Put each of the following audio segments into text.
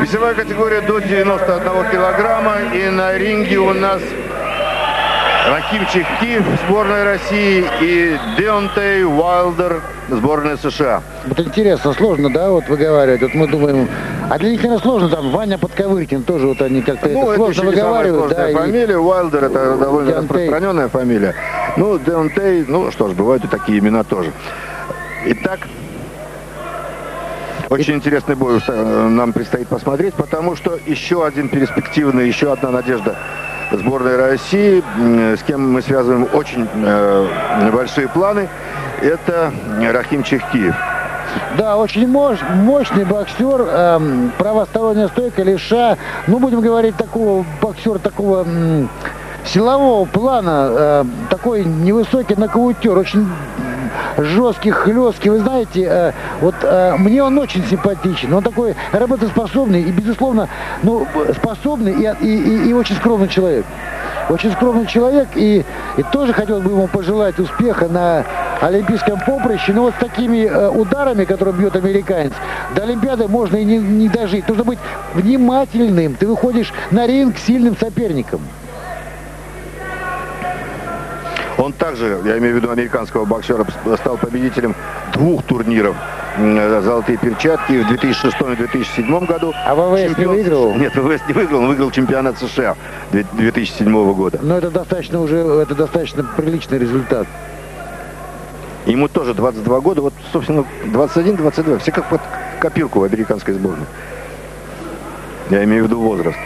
Весовая категория до 91 килограмма. И на ринге у нас Рахим Чехкиев, сборная России, и Деонтей Уайлдер, сборная США. Вот интересно, сложно, да, вот выговаривать. Вот мы думаем, а для них, наверное, сложно, там, Ваня Подковыркин тоже вот они как-то ну, это, это сложно выговаривают. Да, фамилия, и... Уайлдер это довольно Деонтей. распространенная фамилия. Ну, Деонтей, ну что ж, бывают и такие имена тоже. Итак, очень интересный бой нам предстоит посмотреть, потому что еще один перспективный, еще одна надежда сборной России, с кем мы связываем очень э, большие планы, это Рахим Чехкиев. Да, очень мощ, мощный боксер, эм, правосторонняя стойка, левша. Ну, будем говорить, такого боксера, такого м, силового плана, э, такой невысокий нокаутер, очень жесткий, хлесткий. Вы знаете, э, вот э, мне он очень симпатичен. Он такой работоспособный и, безусловно, ну, способный и, и, и, и очень скромный человек. Очень скромный человек, и, и тоже хотел бы ему пожелать успеха на олимпийском поприще. Но вот с такими э, ударами, которые бьет американец, до Олимпиады можно и не, не дожить. Нужно быть внимательным. Ты выходишь на ринг сильным соперником. Он также, я имею в виду американского боксера, стал победителем двух турниров «Золотые перчатки» в 2006 и 2007 году. А ВВС Чемпион... не выиграл? Нет, ВВС не выиграл, он выиграл чемпионат США 2007 года. Но это достаточно уже, это достаточно приличный результат. Ему тоже 22 года, вот, собственно, 21-22, все как под копирку в американской сборной. Я имею в виду возраст.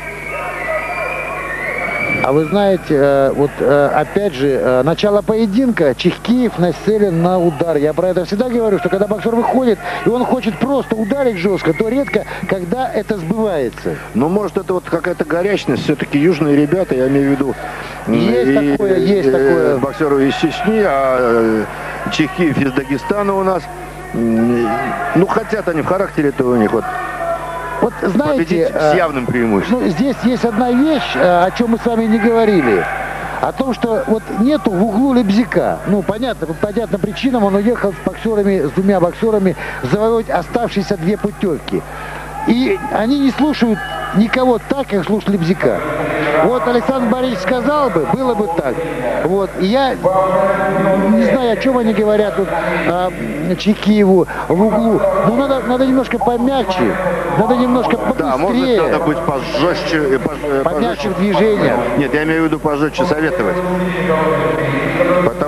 А вы знаете, э, вот э, опять же, э, начало поединка, Чехкиев нацелен на удар. Я про это всегда говорю, что когда боксер выходит, и он хочет просто ударить жестко, то редко, когда это сбывается. Ну, может, это вот какая-то горячность. Все-таки южные ребята, я имею в виду... Есть и, такое, есть и, такое. Боксеры из Чечни, а Чехкиев из Дагестана у нас. Ну, хотят они в характере это у них вот вот знаете, с явным преимуществом. Ну, здесь есть одна вещь, э, о чем мы с вами не говорили. О том, что вот нету в углу Лебзика. Ну, понятно, по понятным причинам он уехал с боксерами, с двумя боксерами завоевать оставшиеся две путевки. И они не слушают никого так, как слушали Бзика. Вот Александр Борисович сказал бы, было бы так. Вот. И я не знаю, о чем они говорят тут а, Чекиеву в углу. Ну, надо, надо немножко помягче, надо немножко побыстрее. Да, может, надо быть пожестче. Пож, помягче в движениях. Нет, я имею в виду пожестче советовать.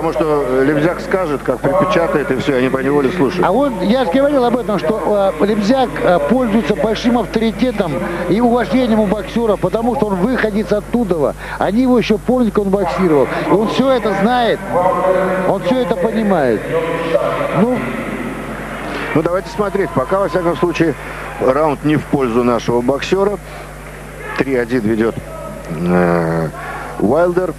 Потому что Лебзяк скажет, как припечатает, и все, они по неволе слушают. А вот я же говорил об этом, что э, Лебзяк э, пользуется большим авторитетом и уважением у боксера, потому что он выходит оттуда. Они его еще помнят, как он боксировал. И он все это знает, он все это понимает. Ну, ну давайте смотреть. Пока, во всяком случае, раунд не в пользу нашего боксера. 3-1 ведет э, Уайлдер.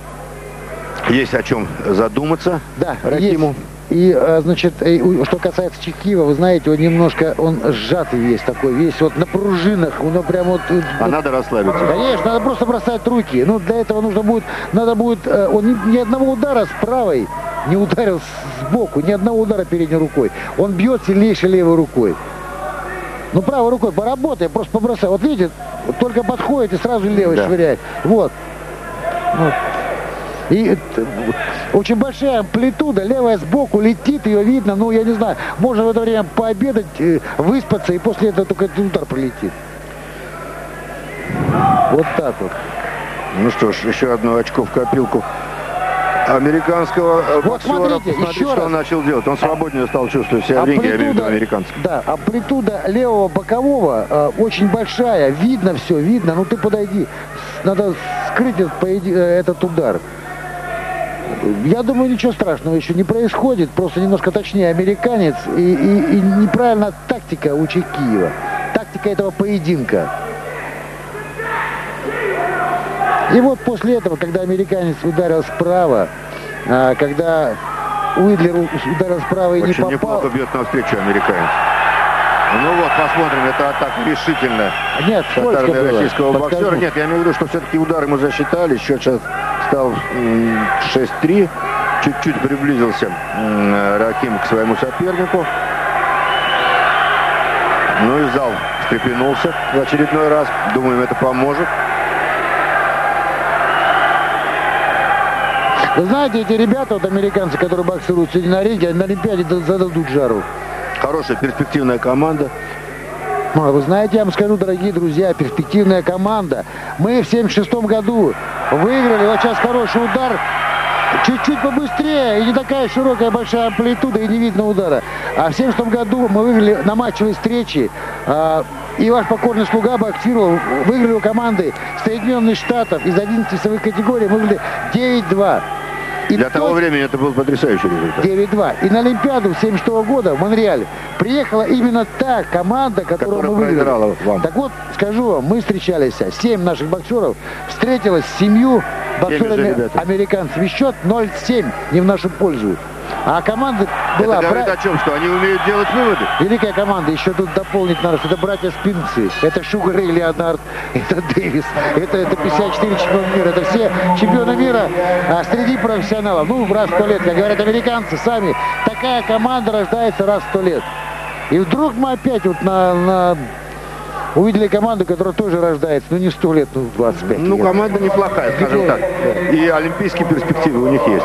Есть о чем задуматься да, Рахиму. Есть. И, э, значит, что касается Чекива, вы знаете, он немножко, он сжатый весь такой, весь вот на пружинах, он прям вот... А вот, надо расслабиться? Конечно, надо просто бросать руки. Ну, для этого нужно будет, надо будет, э, он ни, ни одного удара с правой не ударил сбоку, ни одного удара передней рукой. Он бьет сильнейшей левой рукой. Ну, правой рукой поработай, просто побросай. Вот видите, только подходит и сразу левой да. швыряет. Вот. вот. И очень большая амплитуда, левая сбоку летит, ее видно, ну, я не знаю, можно в это время пообедать, э, выспаться, и после этого только этот удар пролетит. Вот так вот. Ну что ж, еще одно очко в копилку американского вот боксера. Смотрите, Посмотрите, что раз. он начал делать. Он свободнее стал чувствовать себя амплитуда, в ринге, я имею в виду американцев. Да, амплитуда левого бокового э, очень большая. Видно все, видно. Ну ты подойди. Надо скрыть этот, э, этот удар. Я думаю, ничего страшного еще не происходит. Просто немножко точнее американец. И, и, и неправильная тактика у Чекиева. Тактика этого поединка. И вот после этого, когда американец ударил справа, а, когда Уидлер ударил справа и Очень не попал... неплохо бьет навстречу американец. Ну вот, посмотрим, это атака решительно. Нет, стороны российского Подскажу. боксера. Нет, я имею в виду, что все-таки удар ему засчитали. Счет сейчас стал 6-3. Чуть-чуть приблизился Раким к своему сопернику. Ну и зал встрепенулся в очередной раз. Думаем, это поможет. Вы знаете, эти ребята, вот американцы, которые боксируют сегодня на ринге, на Олимпиаде зададут жару. Хорошая перспективная команда. Ну, вы знаете, я вам скажу, дорогие друзья, перспективная команда. Мы в 76 году выиграли, вот сейчас хороший удар, чуть-чуть побыстрее, и не такая широкая большая амплитуда, и не видно удара. А в 76 году мы выиграли на матчевой встрече, а, и ваш покорный слуга боксировал, выиграли у команды Соединенных Штатов из 11 весовых категорий, мы выиграли 9-2. И Для того времени это был потрясающий результат. 9-2. И на Олимпиаду 76 -го года в Монреале приехала именно та команда, которую Которая мы выиграли. Вам. Так вот, скажу вам, мы встречались, 7 наших боксеров встретилась с семью боксерами американцами. Счет 0-7 не в нашу пользу. А команда была... Это говорит бра... о чем? Что они умеют делать выводы? Великая команда. Еще тут дополнить надо, что это братья Спинцы. Это Шугар и Леонард. Это Дэвис. Это, это 54 чемпиона мира. Это все чемпионы мира а, среди профессионалов. Ну, раз в сто лет, как говорят американцы сами. Такая команда рождается раз в сто лет. И вдруг мы опять вот на, на увидели команду, которая тоже рождается, ну не сто лет, ну 25 Ну, лет. команда неплохая, скажем так. И олимпийские перспективы у них есть.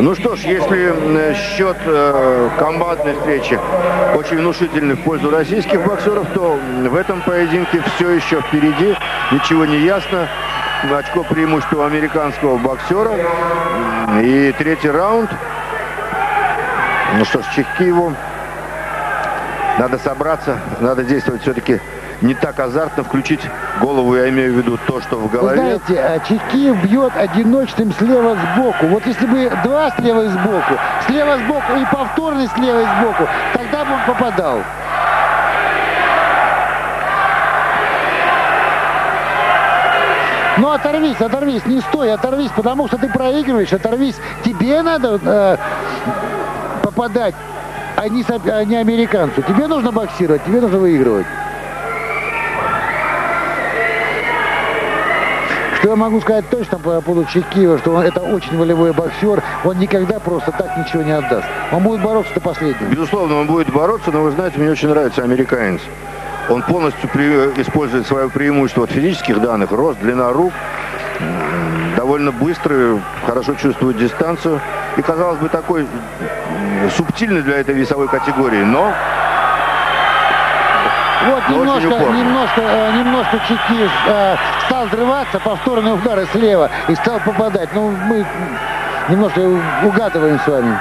Ну что ж, если счет э, командной встречи очень внушительный в пользу российских боксеров, то в этом поединке все еще впереди, ничего не ясно. Очко преимущества американского боксера. И третий раунд. Ну что ж, Чехкиеву надо собраться, надо действовать все-таки не так азартно включить голову, я имею в виду то, что в голове. Вы знаете, а Чекиев бьет одиночным слева сбоку. Вот если бы два слева сбоку, слева сбоку и повторный слева сбоку, тогда бы он попадал. Ну оторвись, оторвись, не стой, оторвись, потому что ты проигрываешь, оторвись. Тебе надо э, попадать, а не, а не американцу. Тебе нужно боксировать, тебе нужно выигрывать. Что я могу сказать точно по поводу Чекиева, что он это очень волевой боксер, он никогда просто так ничего не отдаст. Он будет бороться до последнего. Безусловно, он будет бороться, но вы знаете, мне очень нравится американец. Он полностью при, использует свое преимущество от физических данных, рост, длина рук, довольно быстрый, хорошо чувствует дистанцию. И, казалось бы, такой субтильный для этой весовой категории, но вот немножко, немножко, э, немножко Чекиев э, стал взрываться, повторные удары слева и стал попадать. Ну, мы немножко угадываем с вами.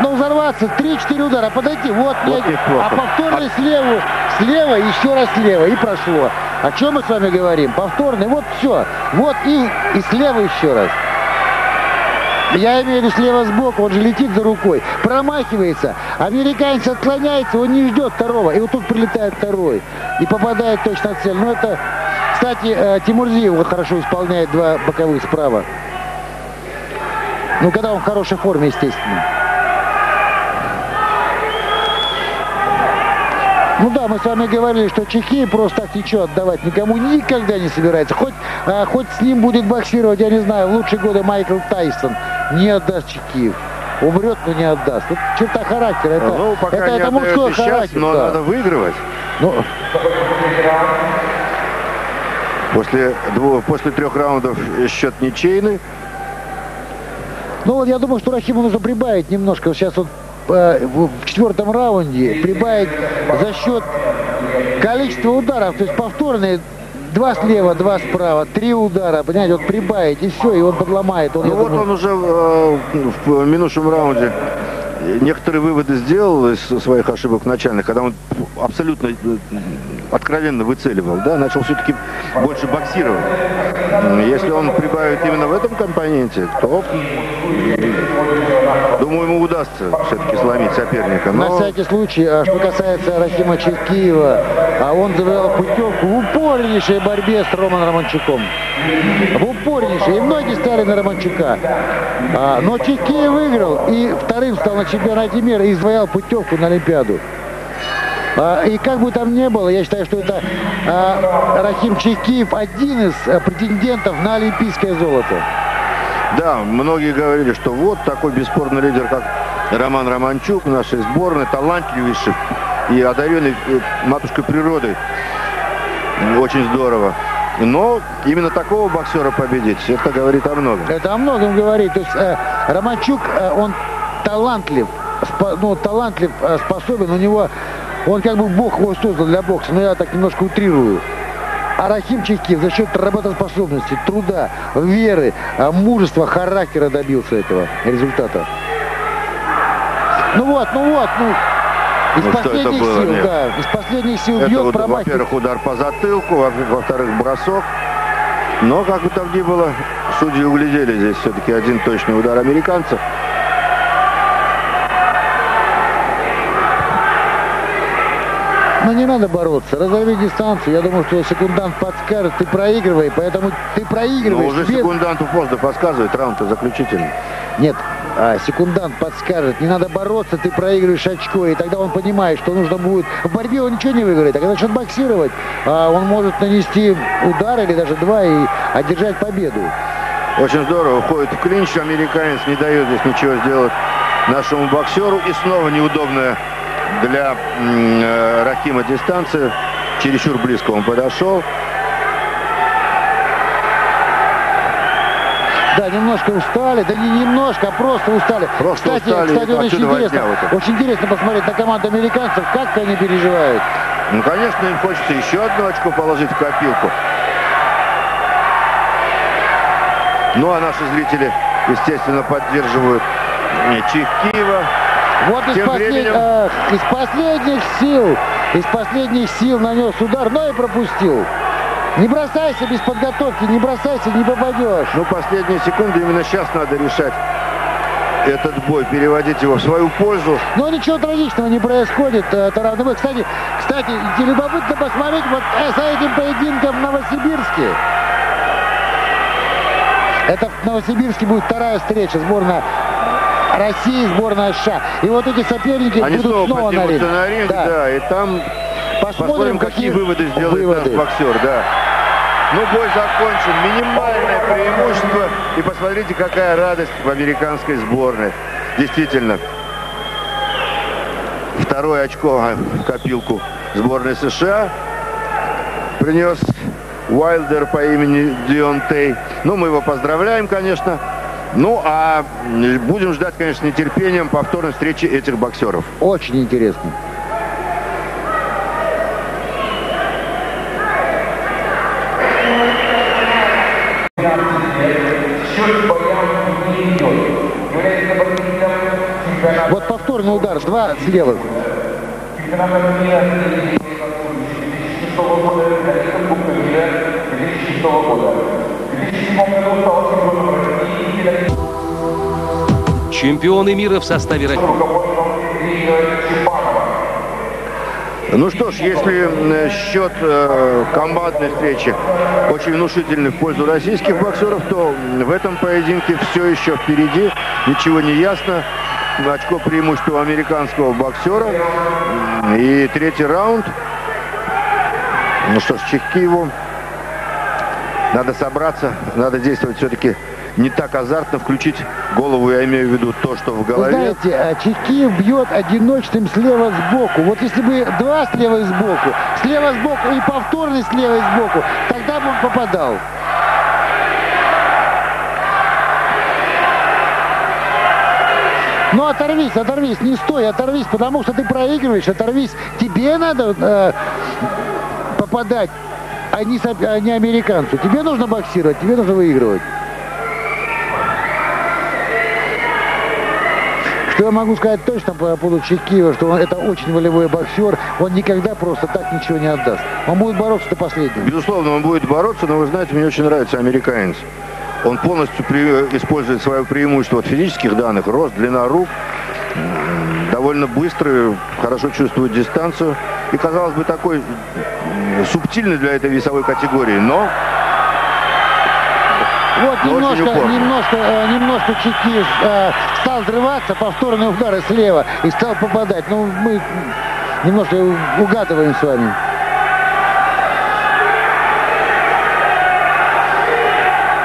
Ну, взорваться, 3-4 удара, подойти, вот, вот а повторный слева, слева, еще раз слева, и прошло. О чем мы с вами говорим? Повторный, вот все, вот и, и слева еще раз. Я имею в виду слева сбоку, он же летит за рукой, промахивается. Американец отклоняется, он не ждет второго. И вот тут прилетает второй. И попадает точно в цель. Ну это, кстати, э, Тимурзиев вот хорошо исполняет два боковых справа. Ну, когда он в хорошей форме, естественно. Ну да, мы с вами говорили, что Чехия просто так ничего отдавать никому никогда не собирается. Хоть, а, хоть с ним будет боксировать, я не знаю, в лучшие годы Майкл Тайсон не отдаст Чекиев. Умрет, но не отдаст. Это черта характера. Это, ну, пока это, не это мужской сейчас, характер. Но да. надо выигрывать. Ну, после, двух, после трех раундов счет ничейный. Ну вот я думаю, что Рахиму нужно прибавить немножко. Сейчас вот э, в четвертом раунде прибавить за счет количества ударов. То есть повторные Два слева, два справа, три удара, понимаете, вот прибавить, и все, и он подломает. Он, ну вот думаю... он уже э, в минувшем раунде некоторые выводы сделал из своих ошибок начальных, когда он абсолютно э, откровенно выцеливал, да, начал все-таки больше боксировать. Если он прибавит именно в этом компоненте, то Думаю, ему удастся все-таки сломить соперника. Но... На всякий случай, а что касается Рахима Чекиева, а он завоевал путевку в упорнейшей борьбе с Романом Романчуком. В упорнейшей. И многие стали на Романчука. А, но Чекиев выиграл и вторым стал на чемпионате мира и завоевал путевку на Олимпиаду. И как бы там ни было, я считаю, что это Рахим Чекиев один из претендентов на олимпийское золото. Да, многие говорили, что вот такой бесспорный лидер, как Роман Романчук нашей сборной, талантливейший и одаренный э, матушкой природой. Очень здорово. Но именно такого боксера победить, это говорит о многом. Это о многом говорит. То есть э, Романчук, э, он талантлив, спо, ну, талантлив, э, способен, у него, он как бы бог его создал для бокса, но я так немножко утрирую. А Рахим за счет работоспособности, труда, веры, мужества, характера добился этого результата. Ну вот, ну вот, ну из ну, последних было, сил, нет. да, из последних сил это бьет, вот, Во-первых, удар по затылку, во-вторых, бросок. Но, как бы там ни было, судьи углядели здесь все-таки один точный удар американцев. Но не надо бороться. Разорви дистанцию. Я думаю, что секундант подскажет. Ты проигрывай, поэтому ты проигрываешь. Но уже тебе... секунданту поздно подсказывает. Раунд-то заключительный. Нет, а, секундант подскажет, не надо бороться, ты проигрываешь очко, и тогда он понимает, что нужно будет... В борьбе он ничего не выиграет, а когда начнет боксировать, а, он может нанести удар или даже два и одержать победу. Очень здорово, уходит в клинч, американец не дает здесь ничего сделать нашему боксеру, и снова неудобная для э, Рахима дистанция. Чересчур близко он подошел. Да, немножко устали, да не немножко, а просто устали. Просто кстати, устали, кстати, очень интересно, очень интересно посмотреть на команду американцев, как они переживают. Ну, конечно, им хочется еще одну очко положить в копилку. Ну, а наши зрители, естественно, поддерживают Чехкиева. Вот из, послед... временем... э, из последних сил, из последних сил нанес удар, но и пропустил. Не бросайся без подготовки, не бросайся, не попадешь. Ну, последние секунды именно сейчас надо решать этот бой, переводить его в свою пользу. Но ничего трагичного не происходит, э, Таран. Кстати, кстати, любопытно посмотреть вот э, за этим поединком в Новосибирске. Это в Новосибирске будет вторая встреча сборная России, сборная США. И вот эти соперники Они будут снова, на ринг. Да. да, и там посмотрим, посмотрим какие, какие выводы сделает выводы. наш боксер. Да. Ну, бой закончен. Минимальное преимущество. И посмотрите, какая радость в американской сборной. Действительно. Второе очко в копилку сборной США принес Уайлдер по имени Дионтей. Ну, мы его поздравляем, конечно. Ну, а будем ждать, конечно, нетерпением повторной встречи этих боксеров. Очень интересно. Вот повторный удар, два слева. Чемпионы мира в составе России. Ну что ж, если счет э, командной встречи очень внушительный в пользу российских боксеров, то в этом поединке все еще впереди, ничего не ясно. Очко преимущества американского боксера. И третий раунд. Ну что ж, Чехкиеву надо собраться, надо действовать все-таки не так азартно включить голову, я имею в виду то, что в голове. Вы знаете, а Чекиев бьет одиночным слева сбоку. Вот если бы два слева сбоку, слева сбоку и повторный слева сбоку, тогда бы он попадал. Ну оторвись, оторвись, не стой, оторвись, потому что ты проигрываешь, оторвись. Тебе надо э, попадать, а не, а не американцу. Тебе нужно боксировать, тебе нужно выигрывать. Что я могу сказать точно по поводу Чекиева, что он это очень волевой боксер, он никогда просто так ничего не отдаст. Он будет бороться до последнего. Безусловно, он будет бороться, но вы знаете, мне очень нравится американец. Он полностью при, использует свое преимущество от физических данных, рост, длина рук, довольно быстрый, хорошо чувствует дистанцию. И, казалось бы, такой субтильный для этой весовой категории, но вот немножко, немножко, э, немножко Чекис э, взрываться, повторные удары слева и стал попадать. Ну, мы немножко угадываем с вами.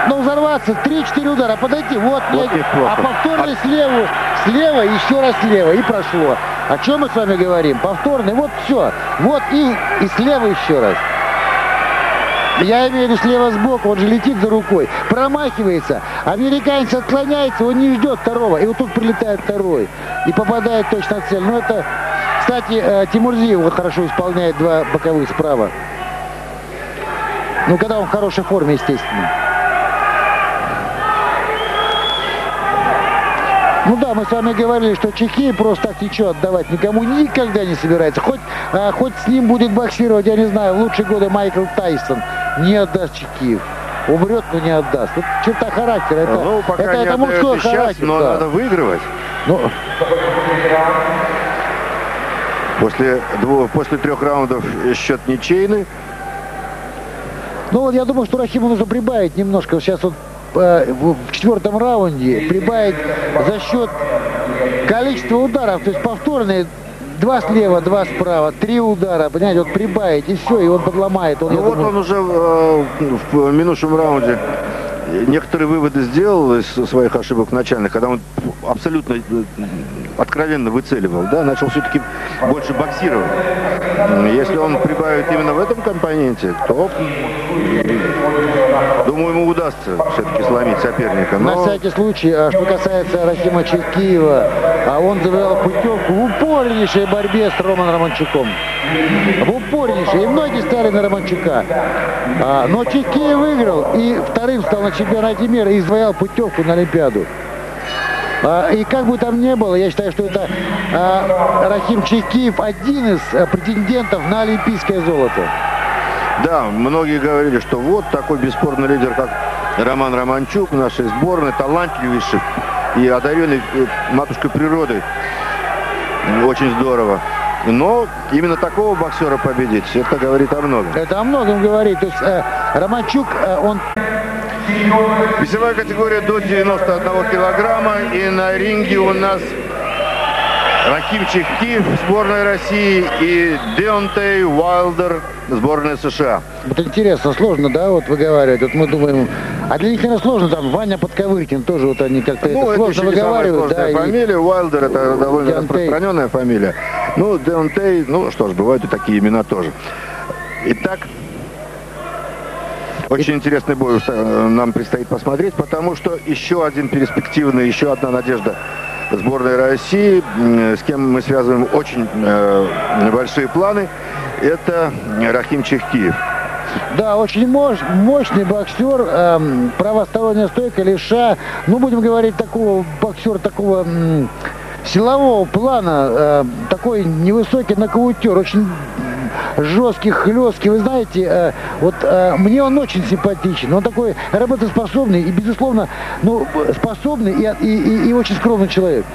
Ну, взорваться, 3-4 удара, подойти, вот, вот нет, а повторный а... слева, слева, еще раз слева, и прошло. О чем мы с вами говорим? Повторный, вот все, вот и, и слева еще раз. Я имею в виду слева сбоку, он же летит за рукой, промахивается. Американец отклоняется, он не ждет второго. И вот тут прилетает второй. И попадает точно в цель. Ну это, кстати, э, Тимурзиев хорошо исполняет два боковых справа. Ну, когда он в хорошей форме, естественно. Ну да, мы с вами говорили, что Чехия просто так ничего отдавать никому никогда не собирается. Хоть, а, хоть с ним будет боксировать, я не знаю, в лучшие годы Майкл Тайсон не отдаст Чекиев. Умрет, но не отдаст. Это черта характера. Это, ну, пока это, не это мужской сейчас, характер. Но да. надо выигрывать. Ну, после, двух, после трех раундов счет ничейный. Ну вот я думаю, что Рахиму нужно прибавить немножко. Сейчас вот э, в четвертом раунде прибавить за счет количества ударов, то есть повторные Два слева, два справа, три удара, понимаете, вот прибавить, и все, и он подломает. Он, ну вот думаю... он уже э, в минувшем раунде некоторые выводы сделал из своих ошибок начальных, когда он абсолютно э, откровенно выцеливал, да, начал все-таки больше боксировать. Если он прибавит именно в этом компоненте, то, думаю, ему удастся все-таки сломить соперника. Но... На всякий случай, а что касается Рахима Чекиева, а он завоевал путевку в упорнейшей борьбе с Романом Романчуком. В упорнейшей. И многие стали на Романчука. А, но Чекиев выиграл и вторым стал на чемпионате мира и извоял путевку на Олимпиаду. А, и как бы там ни было, я считаю, что это Рахим Чекиев один из претендентов на олимпийское золото. Да, многие говорили, что вот такой бесспорный лидер, как Роман Романчук нашей сборной, талантливейший и одаренный э, матушкой природы. Очень здорово. Но именно такого боксера победить, это говорит о многом. Это о многом говорит. То есть э, Романчук, э, он Весовая категория до 91 килограмма. И на ринге у нас Рахим Чехкиев, сборная России, и Деонтей Уайлдер, сборная США. Вот интересно, сложно, да, вот выговаривать. Вот мы думаем, а для них, наверное, сложно, там, Ваня Подковыркин тоже вот они как-то ну, это, это сложно выговаривают. Да, фамилия, и... Уайлдер это довольно Деонтей. распространенная фамилия. Ну, Деонтей, ну что ж, бывают и такие имена тоже. Итак, очень интересный бой э, нам предстоит посмотреть, потому что еще один перспективный, еще одна надежда сборной России, с кем мы связываем очень э, большие планы, это Рахим Чехкиев. Да, очень мощ, мощный боксер, э, правосторонняя стойка, левша. Ну, будем говорить, такого боксера, такого э, силового плана, э, такой невысокий нокаутер, очень жесткий, хлесткий. Вы знаете, э, вот э, мне он очень симпатичен. Он такой работоспособный и, безусловно, ну, способный и, и, и, и очень скромный человек.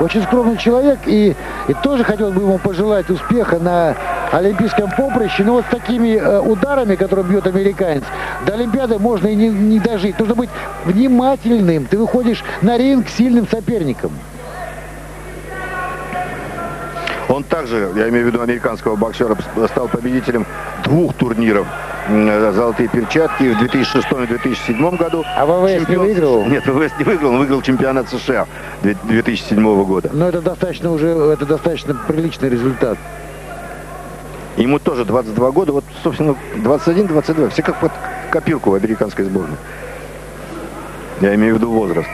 Очень скромный человек, и, и тоже хотел бы ему пожелать успеха на олимпийском поприще. Но вот с такими э, ударами, которые бьет американец, до Олимпиады можно и не, не дожить. Нужно быть внимательным. Ты выходишь на ринг сильным соперником. Он также, я имею в виду американского боксера, стал победителем двух турниров «Золотые перчатки» в 2006 и 2007 году. А ВВС Чемпион... не выиграл? Нет, ВВС не выиграл, он выиграл чемпионат США 2007 года. Но это достаточно уже, это достаточно приличный результат. Ему тоже 22 года, вот, собственно, 21-22, все как под копирку в американской сборной. Я имею в виду возраст.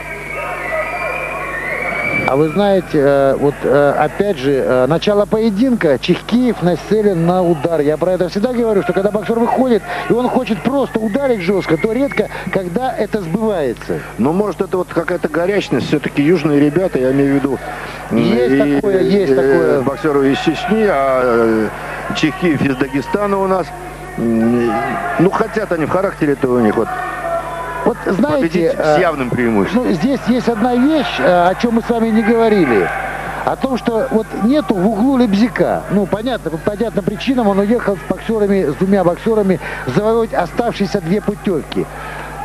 А вы знаете, э, вот э, опять же, э, начало поединка, Чехкиев нацелен на удар. Я про это всегда говорю, что когда боксер выходит, и он хочет просто ударить жестко, то редко, когда это сбывается. Ну, может, это вот какая-то горячность. Все-таки южные ребята, я имею в виду... Есть и, такое, есть и, такое. Боксеры из Чечни, а Чехкиев из Дагестана у нас. Ну, хотят они в характере этого у них. Вот Вот знаете, победить с э, явным преимуществом. ну, здесь есть одна вещь, э, о чем мы с вами не говорили. О том, что вот нету в углу Лебзика. Ну, понятно, по понятным причинам он уехал с боксерами, с двумя боксерами завоевать оставшиеся две путевки.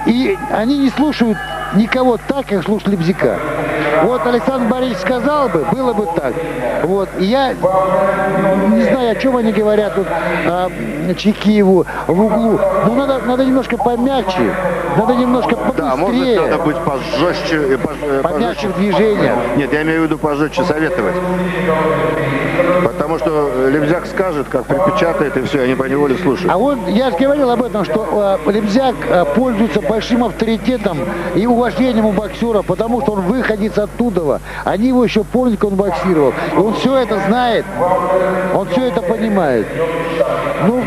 И они не слушают никого так, как слушают Лебзика. Вот Александр Борисович сказал бы, было бы так. Вот. И я не знаю, о чем они говорят тут а, Чекиеву в углу. Ну, надо, надо немножко помягче, надо немножко Да, может быть, побыстрее, надо быть пожестче. э, пож- э, помягче пожестче. в движениях. Нет, я имею в виду пожестче советовать. Потому что э, Лебзяк скажет, как припечатает, и все, они по неволе слушают. А вот я же говорил об этом, что э, Лебзяк э, пользуется большим авторитетом и уважением у боксера, потому что он выходец оттуда. Они его еще помнят, как он боксировал. И он все это знает, он все это понимает. Ну,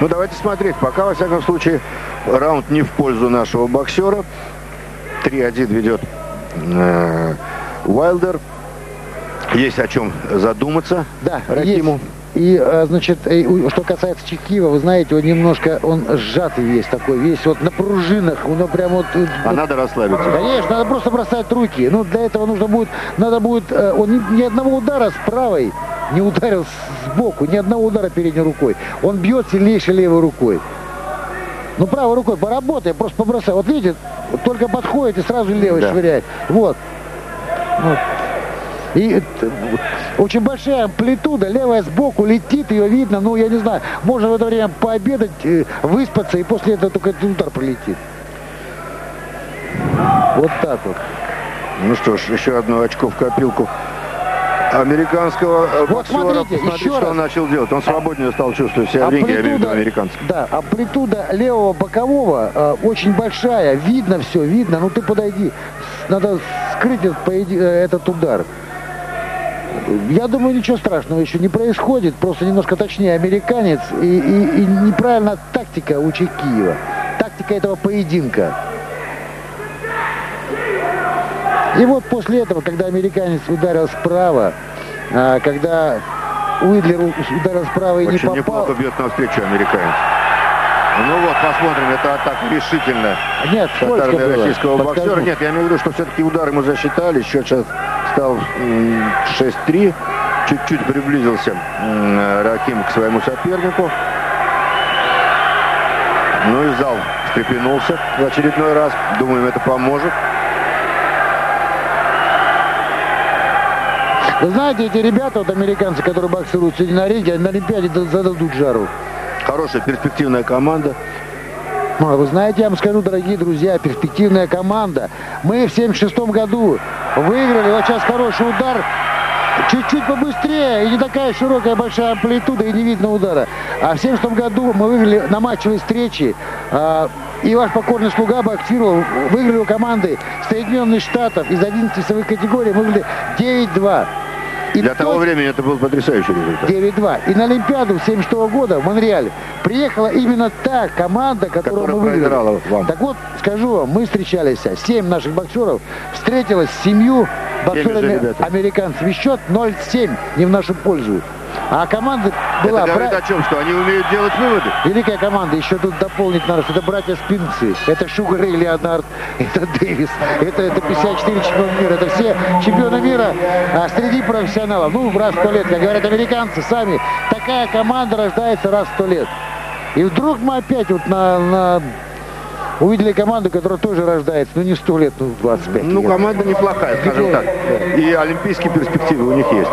Ну, давайте смотреть. Пока, во всяком случае, раунд не в пользу нашего боксера. 3-1 ведет э, Уайлдер. Есть о чем задуматься да, Рахиму. есть. И, э, значит, что касается Чекиева, вы знаете, он немножко, он сжатый весь такой, весь вот на пружинах, у него прям вот... э, А надо расслабиться. Конечно, надо просто бросать руки. Ну, для этого нужно будет, надо будет, э, он ни, ни одного удара с правой не ударил сбоку, ни одного удара передней рукой. Он бьет сильнейшей левой рукой. Ну, правой рукой поработай, просто побросай. Вот видите, только подходит и сразу левой Да. швыряет. Вот. Вот. И э, очень большая амплитуда, левая сбоку летит, ее видно, ну, я не знаю, можно в это время пообедать, э, выспаться, и после этого только этот удар пролетит. Вот так вот. Ну что ж, еще одно очко в копилку американского э, Вот боксера. смотрите, Посмотрите, еще что раз. он начал делать. Он свободнее стал чувствовать себя в ринге, я имею в виду американцев. да, амплитуда левого бокового э, очень большая, видно все, видно. Ну ты подойди, надо скрыть этот, э, этот удар. Я думаю, ничего страшного еще не происходит, просто немножко точнее американец и, и- и неправильная тактика у Чекиева, тактика этого поединка. И вот после этого, когда американец ударил справа, а, когда Уидлер ударил справа и не Очень попал, неплохо бьет навстречу американец. Ну вот, посмотрим, это атака решительная Нет, со стороны было? российского боксера. Нет, я имею в виду, что все-таки удары мы засчитали. Счет сейчас стал м, 6-3. Чуть-чуть приблизился м, Рахим к своему сопернику. Ну и зал встрепенулся в очередной раз. Думаем, это поможет. Вы знаете, эти ребята, вот американцы, которые боксируют сегодня на ринге, на Олимпиаде да- зададут жару. Хорошая перспективная команда. Ну, а вы знаете, я вам скажу, дорогие друзья, перспективная команда. Мы в 76 году выиграли, вот сейчас хороший удар, чуть-чуть побыстрее, и не такая широкая большая амплитуда, и не видно удара. А в 76 году мы выиграли на матчевой встрече, а, и ваш покорный слуга боксировал, выиграли у команды Соединенных Штатов из 11 весовых категорий, мы выиграли 9-2. И Для того времени это был потрясающий результат. 9-2. И на Олимпиаду 76 года в Монреале приехала именно та команда, которую Которая мы выиграли. вам. Так вот, скажу вам, мы встречались, 7 наших боксеров встретилась с семью боксерами же ребятами. американцев. И счет 0-7 не в нашу пользу. А команда была это говорит бра- о чем? Что они умеют делать выводы. великая команда. Еще тут дополнить надо, что это братья Спинцы. Это Шугар и Леонард. Это Дэвис. Это, это 54 чемпиона мира. Это все чемпионы мира а, среди профессионалов. Ну, раз в сто лет, как говорят американцы сами. Такая команда рождается раз в сто лет. И вдруг мы опять вот на, на- увидели команду, которая тоже рождается, ну не сто лет, ну 25 Ну, лет. команда неплохая, скажем так. И олимпийские перспективы у них есть.